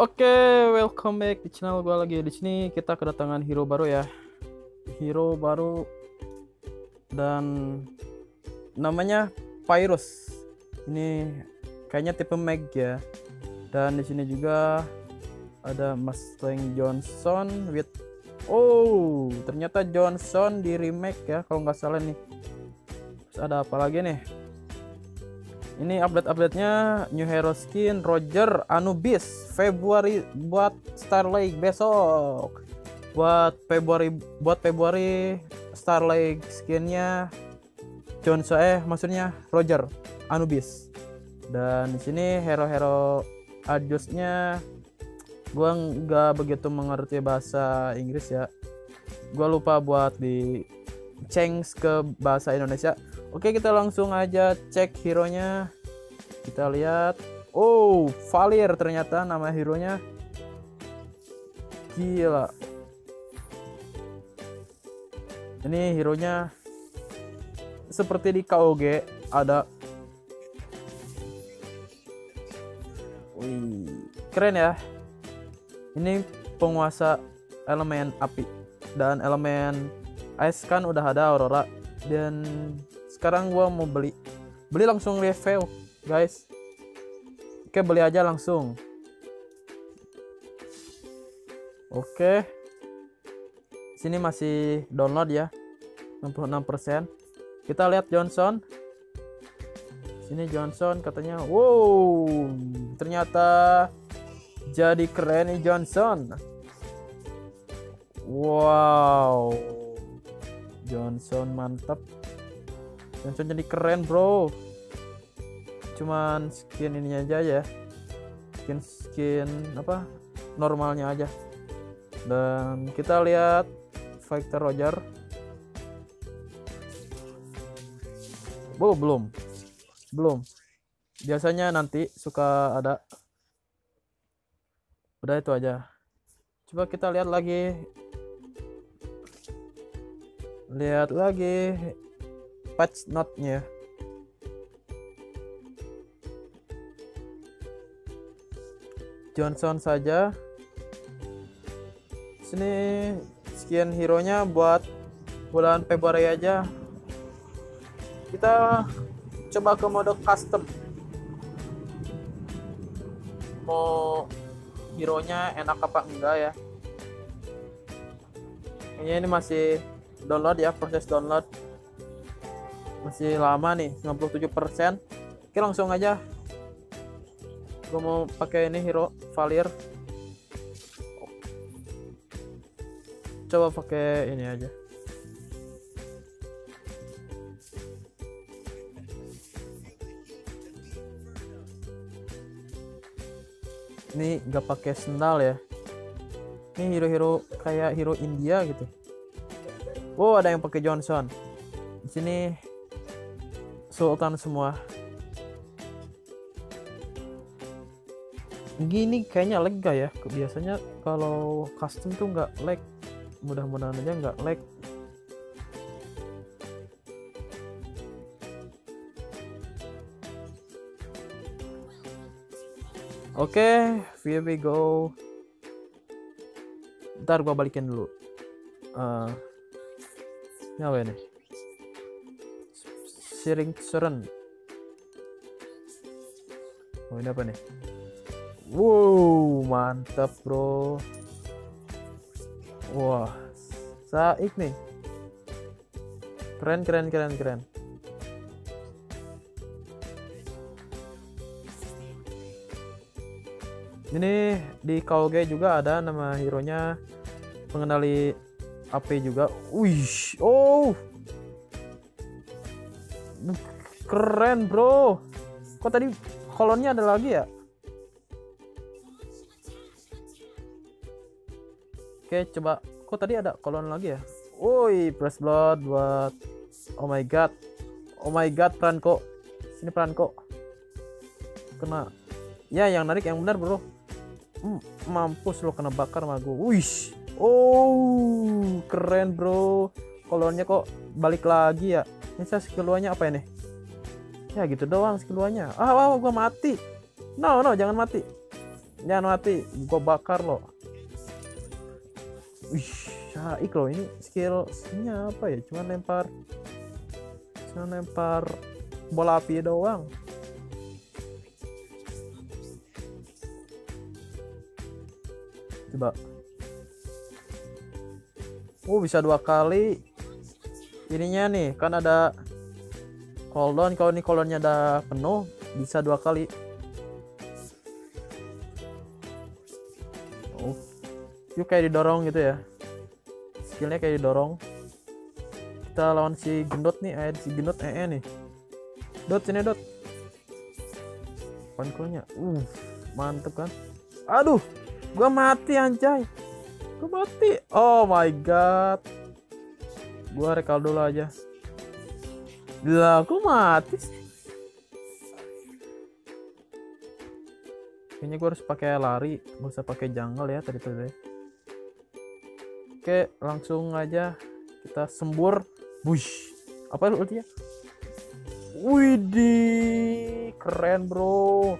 Oke, welcome back di channel gua lagi di sini. Kita kedatangan hero baru ya. Hero baru dan namanya Pyrus. Ini kayaknya tipe Meg ya. Dan di sini juga ada Mustang Johnson with Oh, ternyata Johnson di remake ya kalau nggak salah nih. Terus ada apa lagi nih? Ini update-update-nya New Hero Skin Roger Anubis Februari buat Star Lake besok. Buat Februari buat Februari Star Lake skinnya Johnson eh maksudnya Roger Anubis. Dan di sini hero-hero adjustnya gua nggak begitu mengerti bahasa Inggris ya. Gua lupa buat di change ke bahasa Indonesia. Oke, kita langsung aja cek hero-nya. Kita lihat. Oh, Valir ternyata nama hero-nya. Gila. Ini hero-nya seperti di KOG ada Wih, keren ya. Ini penguasa elemen api dan elemen ice kan udah ada Aurora dan sekarang gua mau beli beli langsung review guys. Oke beli aja langsung. Oke. Sini masih download ya 66% kita lihat Johnson. Sini Johnson katanya wow ternyata jadi keren nih Johnson. Wow. Johnson mantap Johnson jadi keren bro. Cuman skin ininya aja ya. Skin skin apa? Normalnya aja. Dan kita lihat Victor Roger. Oh belum. Belum. Biasanya nanti suka ada. Udah itu aja. Coba kita lihat lagi. Lihat lagi patch note-nya Johnson saja. Sini skin hero nya buat bulan Februari aja. Kita coba ke mode custom. Mau hero nya enak apa enggak ya? Kayaknya ini masih download ya proses download masih lama nih 97% oke langsung aja. Gue mau pakai ini hero Valir. Coba pakai ini aja. Ini gak pakai sendal ya. Ini hero-hero kayak hero India gitu. Wow ada yang pakai Johnson. Di sini Sultan semua. Gini kayaknya lega ya. Biasanya kalau custom tuh nggak lag. Mudah-mudahan aja nggak lag. Oke okay, here we go. Ntar gua balikin dulu. Uh, ini apa ini Seren. Oh ini apa nih? Wow mantap bro. Wah saik nih. Keren keren keren keren. Ini di KOG juga ada nama hero nya pengendali AP juga. Wih oh keren bro kok tadi kolonnya ada lagi ya Oke, coba. Kok tadi ada kolon lagi ya? Woi, press blood buat Oh my god. Oh my god, peran kok. Sini kok. Kena. Ya, yang narik yang benar, Bro. Hmm, mampus lo kena bakar sama gue. Wih. Oh, keren, Bro. Kolonnya kok balik lagi ya. Ini saya skill apa ini? Ya gitu doang skill Ah, ah, gua mati. No, no, jangan mati. jangan mati. Gua bakar lo. Wih Syaik loh ini skill skillnya apa ya? Cuma lempar cuma lempar bola api doang. Coba. Oh bisa dua kali. Ininya nih kan ada cooldown kalau ini cooldownnya udah penuh bisa dua kali. Oh. Yuk kayak didorong gitu ya. Skillnya kayak didorong. Kita lawan si gendot nih eh si gendot ee -e nih. Dot sini dot. Pankulnya uh mantep kan? Aduh gua mati anjay. Gua mati. Oh my god. Gua rekal dulu aja lah aku mati sih kayaknya gua harus pakai lari gak usah pakai jungle ya tadi tadi oke langsung aja kita sembur bush apa ultinya Widih, keren bro.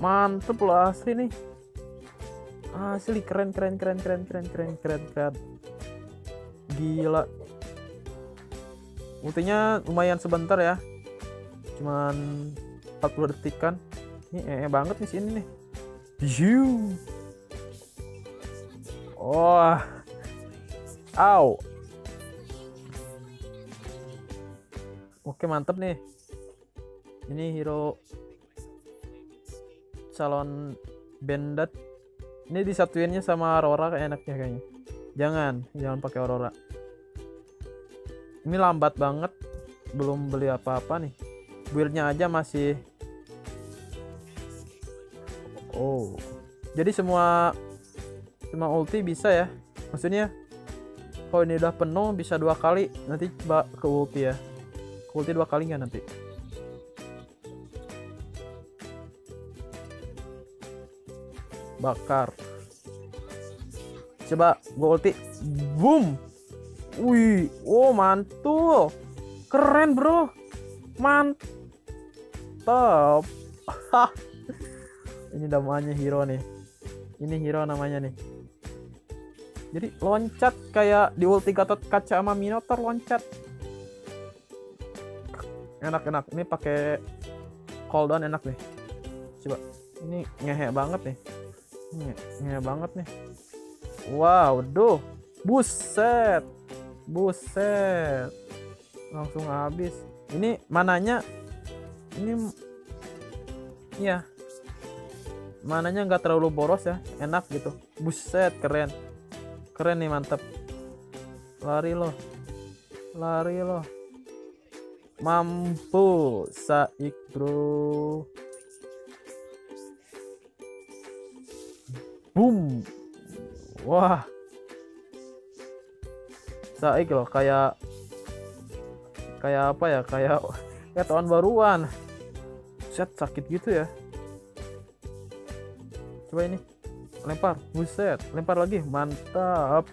Mantep lah asli nih. Asli keren keren keren keren keren keren keren. Gila. Ultinya lumayan sebentar ya. Cuman 40 detik kan. Ini eh banget nih sini nih. Oh. Au. Oke mantep nih. Ini hero calon bandit. Ini disatuinnya sama Aurora kayak enaknya kayaknya. Jangan, jangan pakai Aurora. Ini lambat banget. Belum beli apa-apa nih. Buildnya aja masih. Oh, jadi semua semua ulti bisa ya? Maksudnya kalau ini udah penuh bisa dua kali nanti coba ke ulti ya ulti dua kali nggak nanti bakar coba gue ulti boom wih oh mantul. Keren bro. Mantap. Ini namanya hero nih. Ini hero namanya nih. Jadi loncat kayak di ulti gatot kaca sama minotaur loncat. Enak-enak ini pakai cooldown enak nih. Coba. Ini ngehe banget nih. Nge ngehe banget nih. Wow duh buset buset. Langsung habis. Ini mananya? Ini ya mananya nggak terlalu boros ya. Enak gitu. Buset keren. Keren nih mantep. Lari loh. Lari loh. Mampu saik bro. Boom. Wah saik loh kayak kayak apa ya kayak kayak tahun baruan. Set sakit gitu ya. Coba ini lempar buset lempar lagi mantap.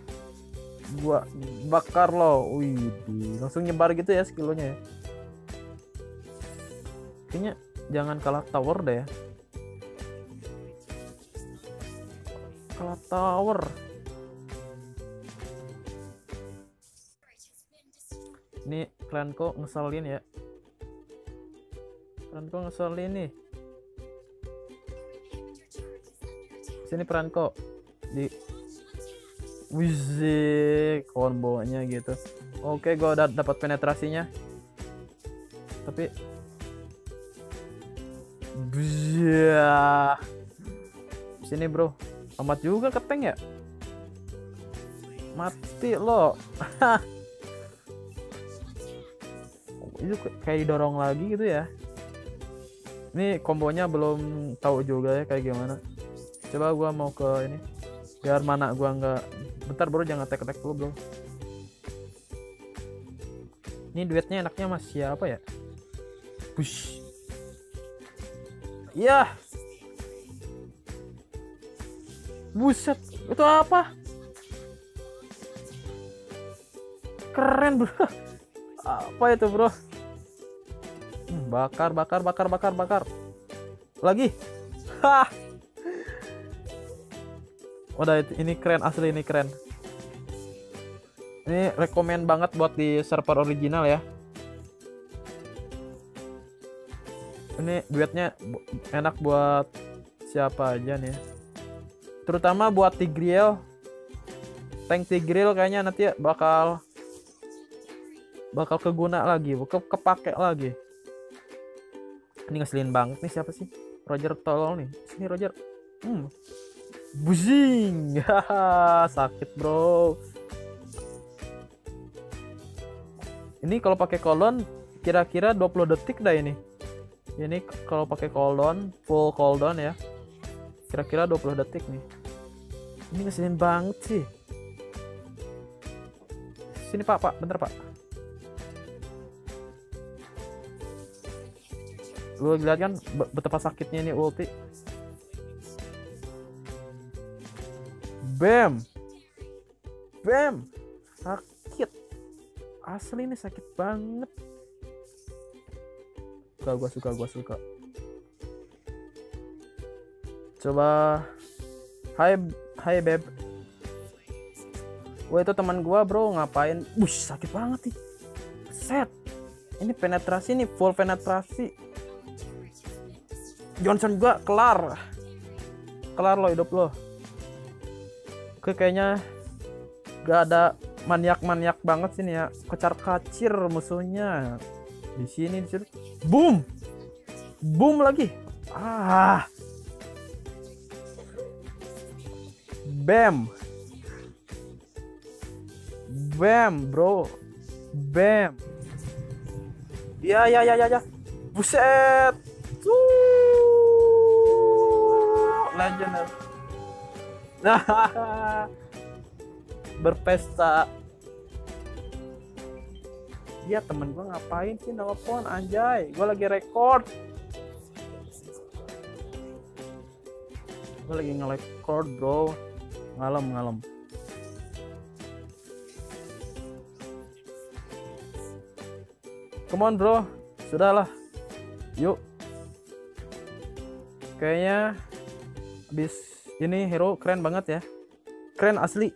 Gua bakar loh. Wih langsung nyebar gitu ya skillnya ya. Kayaknya jangan kalah tower deh ya. Kalah tower ini kok ngeselin ya kalian kok ngeselin nih sini peran kok di Wizi combonya gitu oke gue udah dapat penetrasinya tapi Bia. Sini bro. Amat juga keteng ya. Mati lo. Itu kayak didorong lagi gitu ya. Ini kombonya belum tahu juga ya kayak gimana. Coba gua mau ke ini. Biar mana gua nggak. Bentar bro jangan tek-tek dulu bro. Ini duetnya enaknya mas siapa ya? Push. Iya. Buset, itu apa? Keren, Bro. Apa itu, Bro? Bakar, bakar, bakar, bakar, bakar. Lagi. Hah. udah ini keren asli ini keren ini rekomend banget buat di server original ya ini duetnya enak buat siapa aja nih terutama buat Tigreal tank Tigreal kayaknya nanti bakal bakal keguna lagi bakal kepake lagi ini ngeselin banget nih siapa sih Roger tolol nih sini Roger hmm Buzing. sakit, Bro. Ini kalau pakai kolon kira-kira 20 detik dah ini. Ini kalau pakai kolon, full cooldown ya. Kira-kira 20 detik nih. Ini ngeselin banget sih. Sini Pak, Pak, bentar Pak. Lu lihat kan betapa sakitnya ini ulti. Bam. Bam. Sakit. Asli ini sakit banget. Suka gua suka gua suka. Coba Hai Hai Beb. Wah itu teman gua bro ngapain? Bush sakit banget nih. Set. Ini penetrasi nih full penetrasi. Johnson juga kelar. Kelar lo hidup lo. Oke kayaknya gak ada maniak-maniak banget sini ya. Kecar-kacir musuhnya. Di sini di. Boom. Boom lagi. Ah. Bam. Bam, bro. Bam. Ya ya ya ya ya. Buset. Tuh. Legend. berpesta. Iya temen gue ngapain sih nelfon anjay? Gue lagi record. Gue lagi nge-record bro. Ngalem ngalem come on bro. Sudahlah. Yuk. Kayaknya habis ini hero keren banget ya. Keren asli.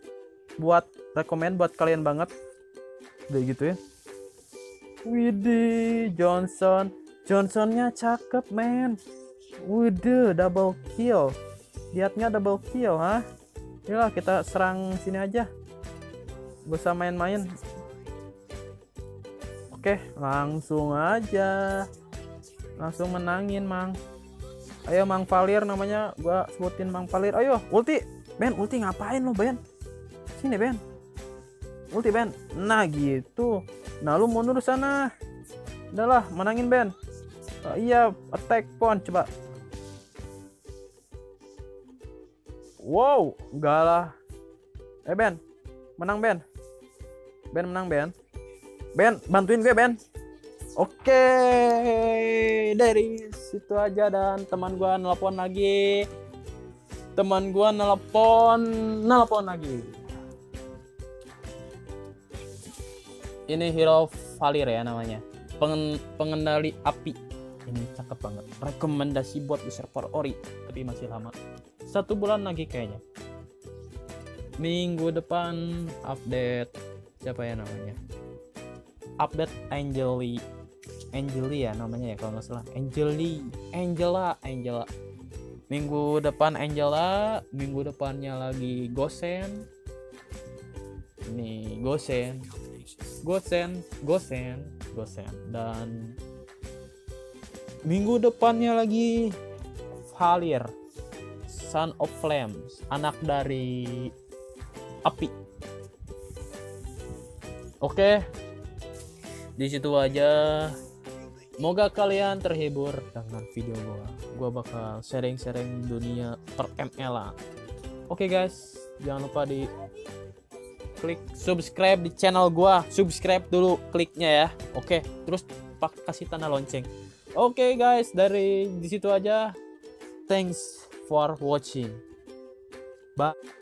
Buat rekomend buat kalian banget. Udah gitu ya. Widih Johnson. Johnsonnya cakep men. Widih double kill. Lihatnya double kill ha Yalah kita serang sini aja. Gak usah main-main. Oke langsung aja. Langsung menangin mang Ayo Mang Valir namanya, gua sebutin Mang Valir. Ayo, ulti. Ben, ulti ngapain lo, Ben? Sini, Ben. Ulti, Ben. Nah, gitu. Nah, lu mundur sana. Udahlah, menangin Ben. Oh, iya, attack point coba. Wow, enggak lah. Eh, Ben. Menang, Ben. Ben menang, Ben. Ben, bantuin gue, Ben. Oke, dari situ aja dan teman gua nelpon lagi. Teman gua nelpon, nelpon lagi. Ini Hero Valir ya namanya. Pengen, pengendali api. Ini cakep banget. Rekomendasi buat di server ori, tapi masih lama. Satu bulan lagi kayaknya. Minggu depan update siapa ya namanya? Update Angeli Angeli ya namanya ya kalau nggak salah. Angeli Angela Angela. Minggu depan Angela minggu depannya lagi Gosen. Ini Gosen. Gosen Gosen Gosen. Dan minggu depannya lagi Valir Son of Flames anak dari api. Oke di situ aja Semoga kalian terhibur dengan video gua. Gua bakal sharing-sharing dunia per ML. Oke okay guys, jangan lupa di klik subscribe di channel gua. Subscribe dulu kliknya ya. Oke, okay, terus pak kasih tanda lonceng. Oke okay guys, dari di situ aja. Thanks for watching. Bye.